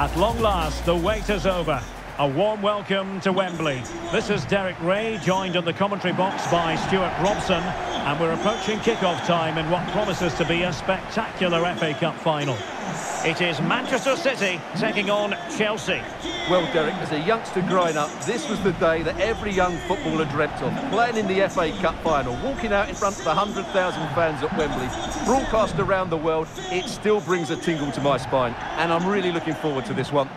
At long last, the wait is over. A warm welcome to Wembley. This is Derek Rae, joined in the commentary box by Stewart Robson, and we're approaching kick-off time in what promises to be a spectacular FA Cup final. It is Manchester City taking on Chelsea. Well, Derek, as a youngster growing up, this was the day that every young footballer dreamt of. Playing in the FA Cup final, walking out in front of 100,000 fans at Wembley, broadcast around the world, it still brings a tingle to my spine. And I'm really looking forward to this one.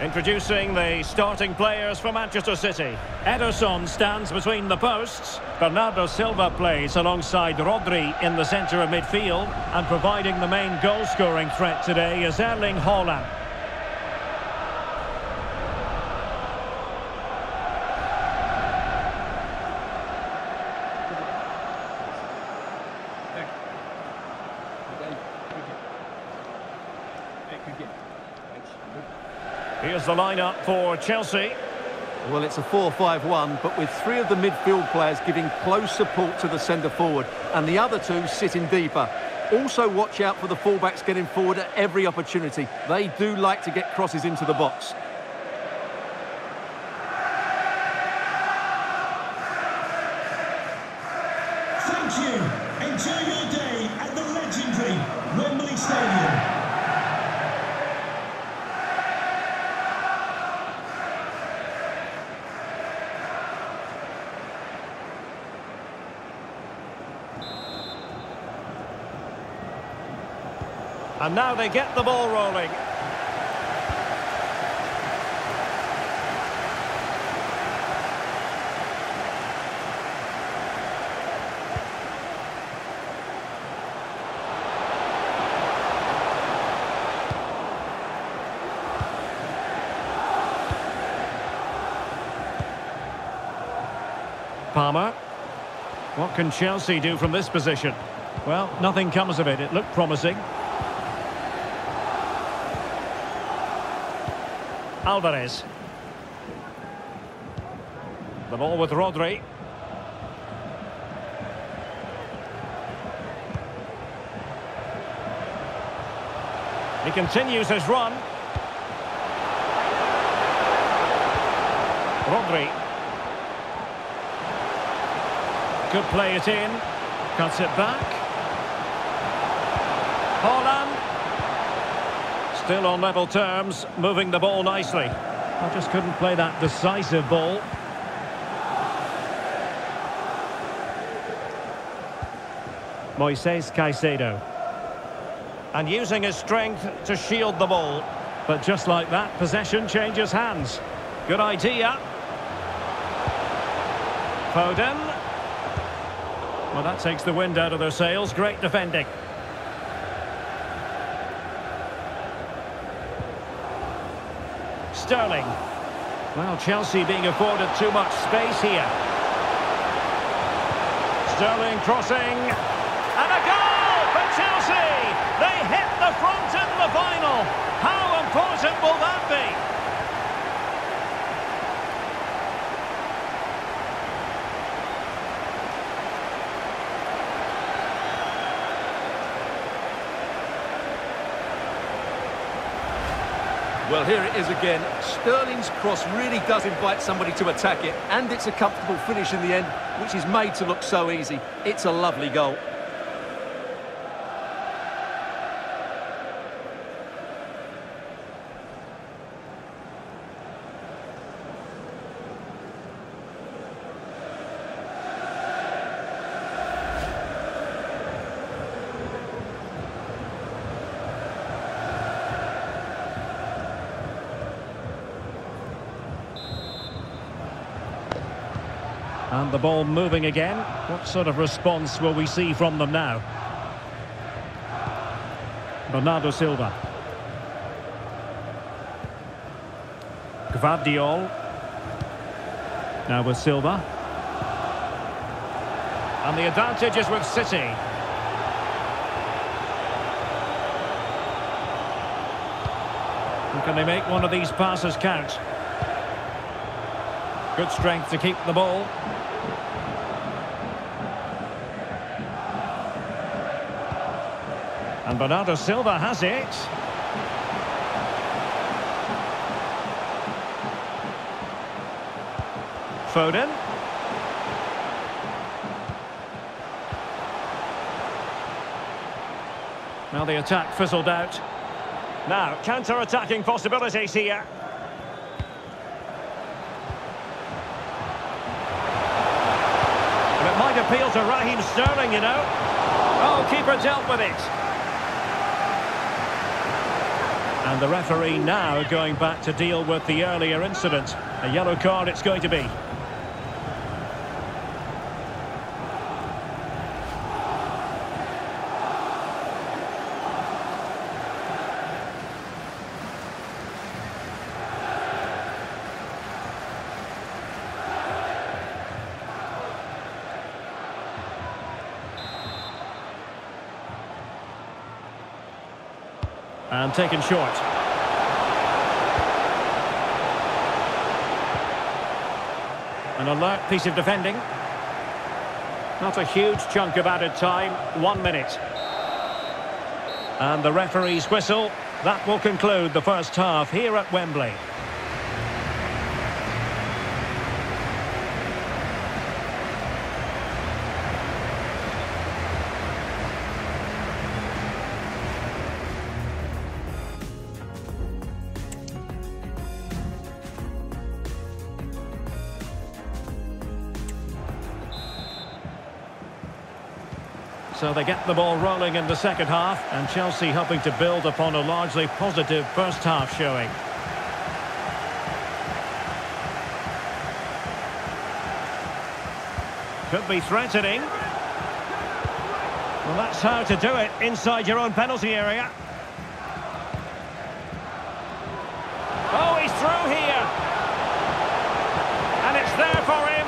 Introducing the starting players for Manchester City. Ederson stands between the posts. Bernardo Silva plays alongside Rodri in the centre of midfield. And providing the main goal-scoring threat today is Erling Haaland. Here's the lineup for Chelsea. Well, it's a 4-5-1, but with three of the midfield players giving close support to the centre forward, and the other two sitting deeper. Also watch out for the fullbacks getting forward at every opportunity. They do like to get crosses into the box. Thank you. Enjoy your day at the legendary Wembley Stadium. And now they get the ball rolling. Palmer. What can Chelsea do from this position? Well, nothing comes of it. It looked promising. Alvarez. The ball with Rodri. He continues his run. Rodri. Could play it in. Cuts it back. Haaland. Still on level terms, moving the ball nicely. I just couldn't play that decisive ball. Moises Caicedo. And using his strength to shield the ball. But just like that, possession changes hands. Good idea. Foden. Well, that takes the wind out of their sails. Great defending. Sterling. Well, Chelsea being afforded too much space here. Sterling crossing. And a goal for Chelsea! They hit the front in the final. How important will that be? Well, here it is again. Sterling's cross really does invite somebody to attack it, and it's a comfortable finish in the end, which is made to look so easy. It's a lovely goal. And the ball moving again. What sort of response will we see from them now? Bernardo Silva. Gvardiol. Now with Silva. And the advantage is with City. And can they make one of these passes count? Good strength to keep the ball. And Bernardo Silva has it. Foden. Now the attack fizzled out. Now, counter-attacking possibilities here. And it might appeal to Raheem Sterling, you know. Oh, keeper dealt with it. And the referee now going back to deal with the earlier incident. A yellow card it's going to be. And taken short. An alert piece of defending. Not a huge chunk of added time. One minute. And the referee's whistle. That will conclude the first half here at Wembley. So they get the ball rolling in the second half, and Chelsea hoping to build upon a largely positive first half showing. Could be threatening. Well, that's how to do it inside your own penalty area. Oh, he's through here. And it's there for him.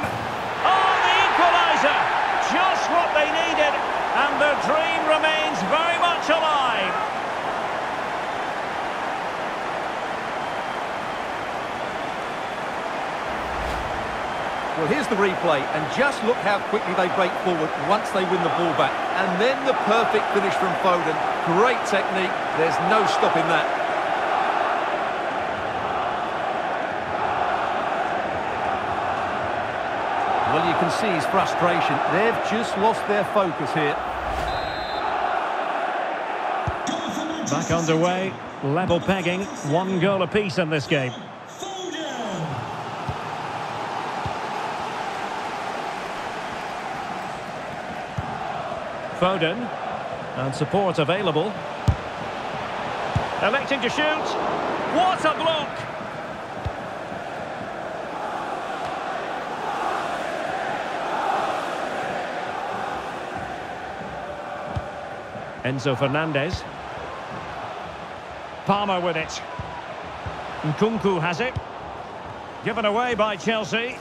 Oh, the equaliser! Just what they needed. And the dream remains very much alive. Well, here's the replay, and just look how quickly they break forward once they win the ball back. And then the perfect finish from Foden. Great technique. There's no stopping that. Well, you can see his frustration. They've just lost their focus here. Back underway, level pegging, one goal apiece in this game. Foden, and support available. Electing to shoot. What a block! Enzo Fernandez. Palmer with it. Nkunku has it. Given away by Chelsea.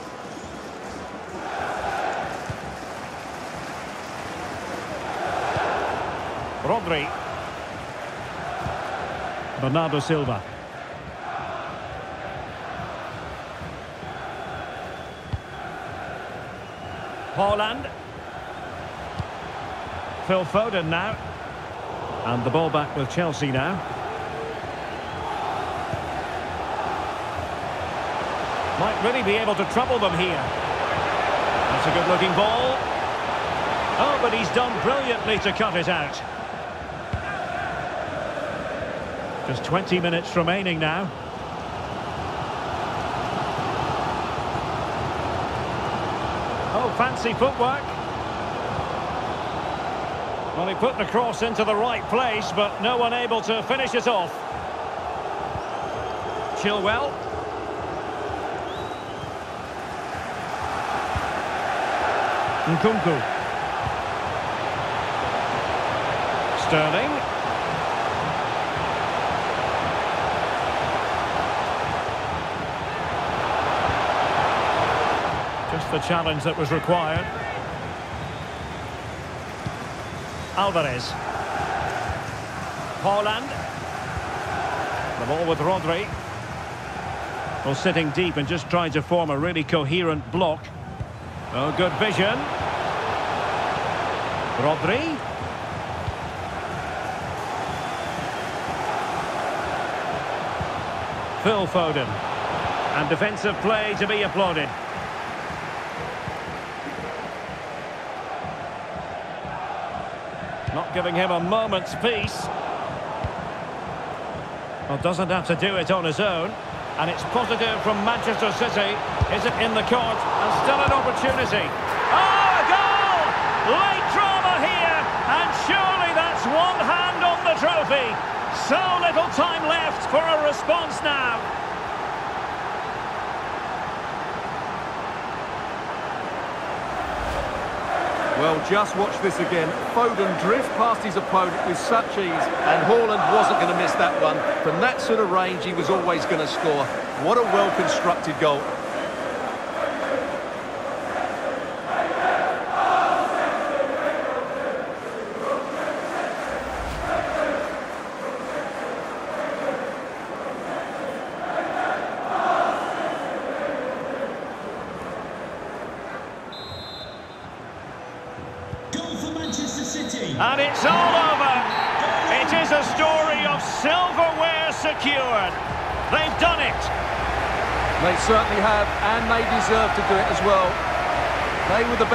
Rodri. Bernardo Silva. Haaland. Phil Foden now. And the ball back with Chelsea now. Might really be able to trouble them here. That's a good-looking ball. Oh, but he's done brilliantly to cut it out. Just 20 minutes remaining now. Oh, fancy footwork. Well, he put the cross into the right place, but no one able to finish it off. Chilwell. Nkunku. Sterling. Just the challenge that was required. Alvarez. Haaland. The ball with Rodri. Well, sitting deep and just trying to form a really coherent block. Oh, good vision. Rodri. Phil Foden. And defensive play to be applauded. Not giving him a moment's peace. Well, doesn't have to do it on his own. And it's positive from Manchester City. Is it in the court? And still an opportunity. Oh, a goal! Late drama here. And surely that's one hand on the trophy. So little time left for a response now. Well, just watch this again. Foden drift past his opponent with such ease, and Haaland wasn't going to miss that one. From that sort of range, he was always going to score. What a well-constructed goal. And it's all over. It is a story of silverware secured. They've done it. They certainly have, and they deserve to do it as well. They were the